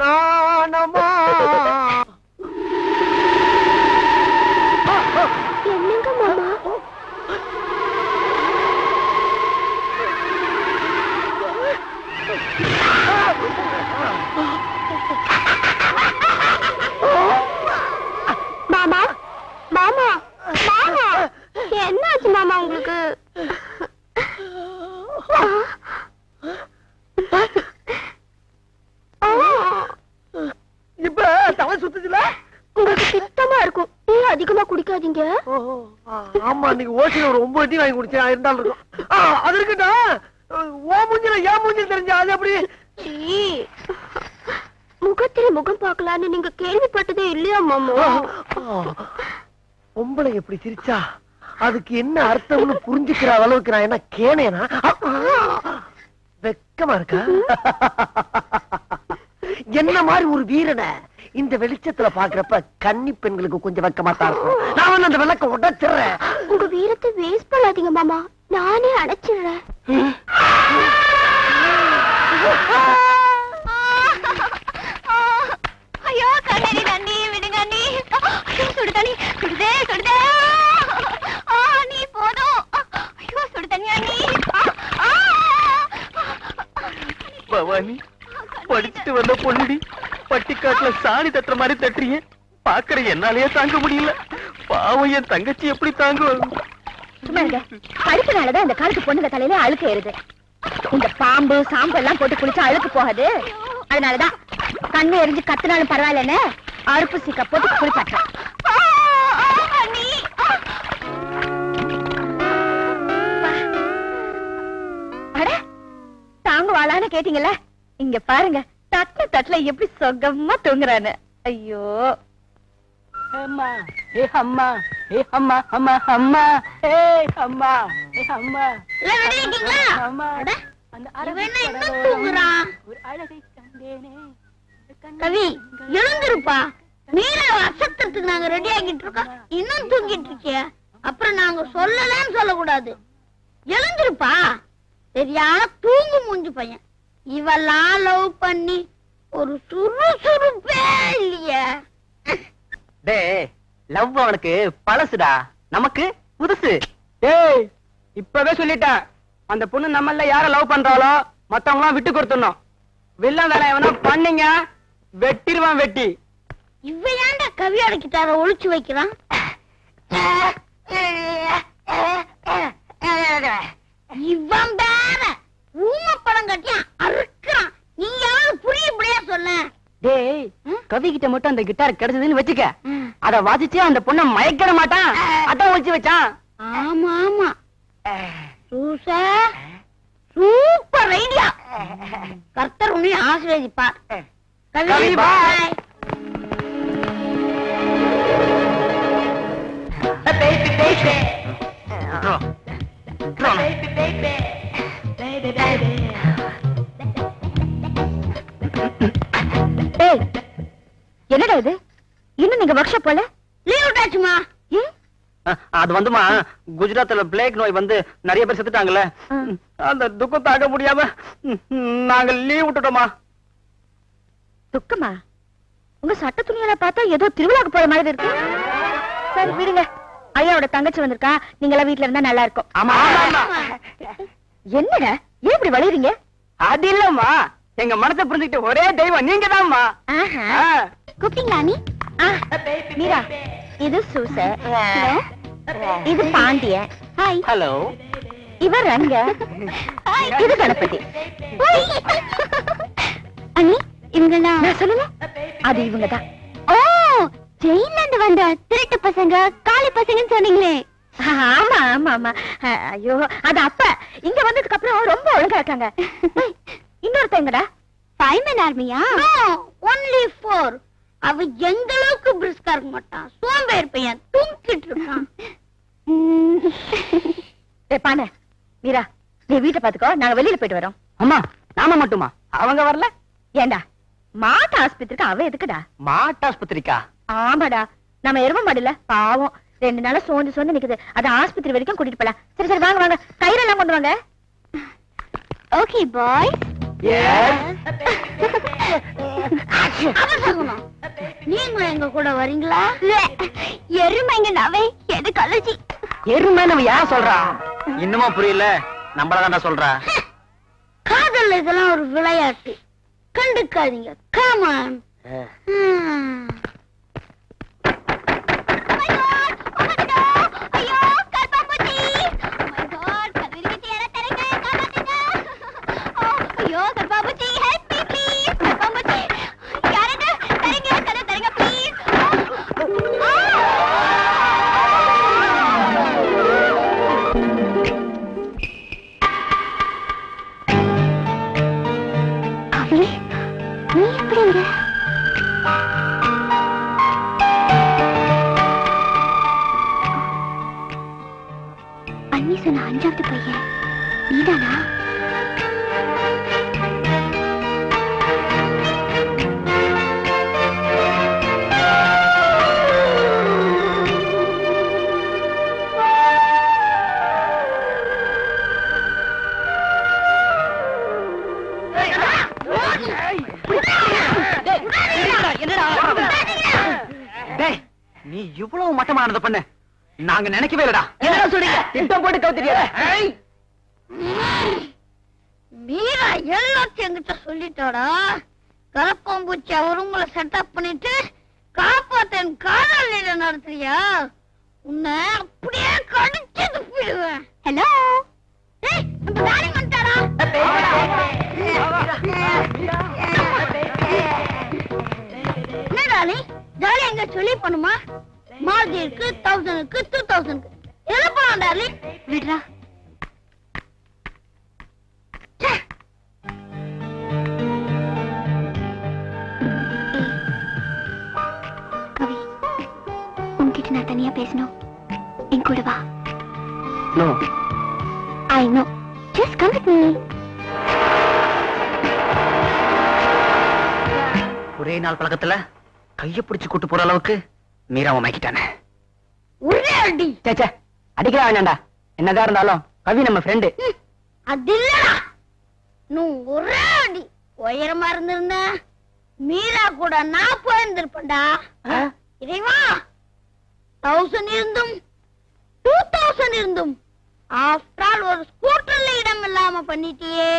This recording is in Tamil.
நாணமா தலை சுத்துச்சுல? உங்களுக்கு பித்தமா இருக்கும். ஏன் அதிகமா குடிக்காதீங்க. ஆமா நீங்க ஓசில ஒரு ஒன்பது டீ வாங்கி குடிச்சேன். இருந்தாலும் இருக்கும். அது ஓ மூஞ்சில ஏன் மூஞ்சில தெரிஞ்சா அது எப்படி. முகத்தில முகம் பார்க்கலான்னு நீங்க கேள்விப்பட்டதே இல்லையா மாமா? பொம்பளை எப்படி சிரிச்சா? அதுக்கு என்ன அர்த்தம்னு புரிஞ்சுக்கிற அளவுக்கு நான் என்ன கேனேனா? வெக்கமா இருக்கா? என்ன மாதிரி ஒரு வீரனை? இந்த வெளிச்சத்துல பாக்குறப்ப கன்னி பெண்களுக்கு கொஞ்சம் வெக்கமா தான் இருக்கும். நான் வந்து அந்த விளக்க உடைச்சிடுறேன். உங்க வீரத்தை வேஸ்ட் பண்ணாதீங்க மாமா. நானே அடைச்சிடுறேன். ஐயோ கண்ணடி தண்ணி விடுங்க அண்ணி சுடு தண்ணி சுடுதே சுடுதே. ஆ நீ போதும். ஐயோ சுடு தண்ணி அண்ணி. பவானி படிச்சுட்டு வந்த பொண்ணுடி. பட்டிக்காட்டுல சாணி தட்டுற மாதிரி தட்டுறீங்க. பாக்குற என்னாலயே தாங்க முடியல. பாவம் என் தங்கச்சி எப்படி தாங்குவாங்க படிப்புனாலதான் இந்த காலத்து பொண்ணுங்க தலையில அழுக்கு ஏறுது. இந்த பாம்பு சாம்பு எல்லாம் போட்டு குளிச்சா அழுக்கு போகாது. அதனாலதான் கண்ணு எரிஞ்சு கத்துனாலும் பரவாயில்லன்னு அறுப்பு சீக்கா போட்டு குளிப்பாட்டேன் அட தாங்க வாழான்னு கேட்டீங்கல்ல? இங்க பாருங்க. தட்டுல எப்படி சொகமா தூங்குறான்னு. ஐயோ. அம்மா ஏ அம்மா ஏ அம்மா அம்மா அம்மா ஏ அம்மா ஏ அம்மா. எல்லாம் ready ஆயிட்டீங்களா? அம்மா அட, அந்த இவன் என்ன அரபிக் இன்னும் கடலோரம் தூங்குறான்? ஒரு அழகை கண்டேனே. கவி எழுந்திருப்பா. மீரா அசத்துறதுக்கு நாங்க ரெடி ஆகிட்டு இருக்கோம். இன்னும் தூங்கிட்டு இருக்கிய? அப்புறம் நாங்க சொல்லலன்னு சொல்லக்கூடாது. எழுந்திருப்பா. சரியான தூங்கு மூஞ்சு பையன். இவெல்லாம் லவ் பண்ணி ஒரு சுறுசுறுப்பே இல்லையே டேய் லவ் அவனுக்கு பழசுடா. நமக்கு புதுசு. டேய் இப்பவே சொல்லிட்டேன் அந்த பொண்ணு நம்மள யார லவ் பண்றாளோ மத்தவங்க எல்லாம் விட்டு கொடுத்துடணும். வில்லன் வேலை எவனா பண்ணீங்க வெட்டிடுவான் வெட்டி. இவ ஏன்டா கவியோட கிட்டார ஒளிச்சு வைக்கிறான். இவன் வேற. ஊம படம் கட்டியா அறுக்கிறான் நீ யாரு புரிய புரியா சொல்ல டேய் கவி கிட்ட மட்டும் அந்த கிட்டார் கிடைச்சதுன்னு வச்சுக்க. அத வாசிச்சு அந்த பொண்ண மயக்கிட மாட்டான். அதான் ஒழிச்சு வச்சான். ஆமா ஆமா. சூசா சூப்பர் ஐடியா. கர்த்தர் உன்னை ஆசீர்வதிப்பார். கவி பாய். ஏய் என்னடா இது? இன்னும் நீங்க ஒர்க் ஷாப் போல லீவ் விட்டாச்சுமா அது வந்துமா குஜராத்ல பிளேக் நோய் வந்து நிறைய பேர் செத்துட்டாங்கல்ல? அந்த துக்கம் தாங்க முடியாம நாங்க லீவ் விட்டுட்டோமா துக்கமா? உங்க சட்ட துணியெல்லாம் பார்த்தா ஏதோ திருவிழாக்கு போற மாதிரி இருக்கு. சரி விடுங்க. ஐயாவோட தங்கச்சி வந்திருக்கா. நீங்க எல்லாம் வீட்ல இருந்தா நல்லா இருக்கும். ஆமா ஆமா என்னடா? ஏன் இப்படி வளையறீங்க அது இல்லம்மா. எங்க மனசை புரிஞ்சுக்கிட்ட ஒரே தெய்வம் நீங்க தான்மா ஆஹா கூப்பிட்டீங்களா நீ? ஆ, மீரா இது சூச. இது பாண்டியன் ஹாய். ஹலோ. இவர் ரங்க. இது கணபதி. அண்ணி இவங்கெல்லாம் நான் சொல்லல அது இவங்க தான் ஓ ஜெயில இருந்து வந்த திருட்டு பசங்க காளி பசங்கன்னு சொன்னீங்களே. ஆமா ஆமா ஆமா. ஐயோ அது அப்ப. இங்க வந்ததுக்கு அப்புறம் ரொம்ப ஒழுங்கா இருக்காங்க. இன்னொருத்தங்கடா ஃபைமன் ஆர்மியா ஒன்லி ஃபோர் அவ எந்த அளவுக்கு பிரிஸ்கா இருக்க மாட்டான் சோம்பேறி பையன் தூங்கிட்டு இருக்கான். ஏ பானே மீரா நீ வீட்டை பாத்துக்கோ நாங்க வெளியில போயிட்டு வரோம். அம்மா நாம மட்டுமா? அவங்க வரல? ஏண்டா மாட்டு ஆஸ்பத்திரிக்கு அவ எதுக்குடா? மாட்டாஸ்பத்திரிக்கா ஆமாடா நம்ம எரும மாடுல பாவம். ரெண்டு நாளா சோர்ந்து சோர்ந்து நிக்குது. அது ஆஸ்பத்திரி வரைக்கும் கூட்டிட்டு போலாம். சரி சரி வாங்க வாங்க. கயிறெல்லாம் கொண்டு வாங்க. ஓகே பாய் எங்க கூட வரீங்களா? எருமைங்கனாவே எதுக்கு அலர்ஜி எருமை நம்ம யார் சொல்றா இன்னுமா புரியல. நம்மளதான்டா சொல்றா. காதல் இதெல்லாம் ஒரு விளையாட்டு. கண்டுக்காதீங்க. காமான் நீ எப்படிங்க அண்ணி சொன்ன அஞ்சாவது பையன். நீதானா? நீ இவ்வளவு மட்டமானது பண்ண. நாங்க நினைக்கவே இல்லடா. என்ன சொல்றீங்க? திட்டம் போட்டு கவுத்துறியா மீரா எல்லாத்தையும் என்கிட்ட சொல்லிட்டாடா. கரப்பாம்பூச்சி அவர் உங்களை செட்டப் பண்ணிட்டு காப்பாத்தன் காதல் நிலை நடத்துறியா? உன்னை அப்படியே கடிச்சு துப்பிடுவேன் ஹலோ ஜாலி எங்க சொல்லி பண்ணுமா மாலதீவுக்கு தௌசண்ட்க்கு டூ தௌசண்ட்க்கு எதுல போலாம் டார்லிங் விடுறா. கவி உன்கிட்ட நான் தனியா பேசணும். என் கூட வா. No I know just come with me ஒரே நாள் பழக்கத்துல கைய பிடிச்சு கூட்டு போற அளவுக்கு மீராவை அடி. சேச்சே அடிக்கிற வேண்டாம்டா என்னதான் இருந்தாலும் கவி நம்ம ஃப்ரெண்டு அது இல்லடா. ஒரே அடி. உயரமா இருந்திருந்த மீரா கூட நான் போயிருந்திருப்பேன்டா இறைவா தௌசண்ட் இருந்தும் டூ தௌசண்ட் இருந்தும் ஆஃப்டர் ஒரு ஸ்கூட்டர்ல இடம் இல்லாம பண்ணிட்டியே.